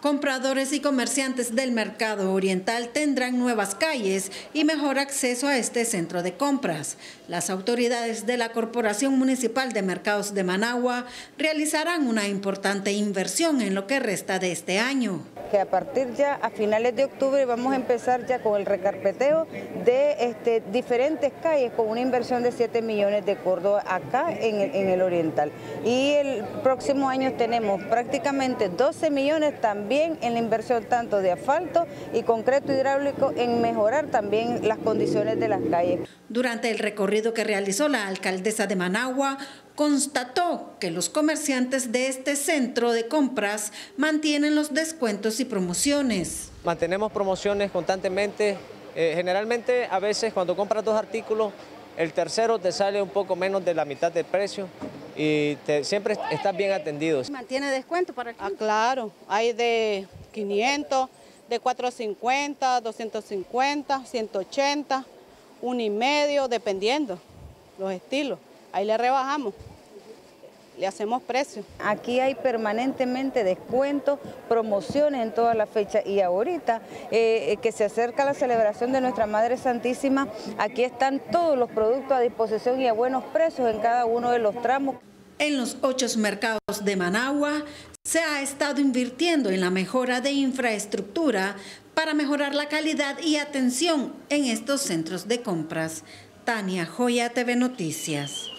Compradores y comerciantes del mercado oriental tendrán nuevas calles y mejor acceso a este centro de compras. Las autoridades de la Corporación Municipal de Mercados de Managua realizarán una importante inversión en lo que resta de este año. Que a partir ya a finales de octubre vamos a empezar ya con el recarpeteo de este, diferentes calles con una inversión de 7 millones de Córdoba acá en el, en el oriental. Y el próximo año tenemos prácticamente 12 millones también en la inversión tanto de asfalto y concreto hidráulico en mejorar también las condiciones de las calles. Durante el recorrido que realizó la alcaldesa de Managua, constató que los comerciantes de este centro de compras mantienen los descuentos y promociones. Mantenemos promociones constantemente, eh, generalmente a veces cuando compras dos artículos, el tercero te sale un poco menos de la mitad del precio y siempre estás bien atendido. ¿Mantiene descuento para el Ah, claro, hay de 500, de 450, 250, 180, un y medio, dependiendo los estilos. Ahí le rebajamos le hacemos precio. Aquí hay permanentemente descuentos, promociones en todas las fechas y ahorita eh, que se acerca la celebración de nuestra Madre Santísima, aquí están todos los productos a disposición y a buenos precios en cada uno de los tramos. En los ocho mercados de Managua se ha estado invirtiendo en la mejora de infraestructura para mejorar la calidad y atención en estos centros de compras. Tania Joya TV Noticias.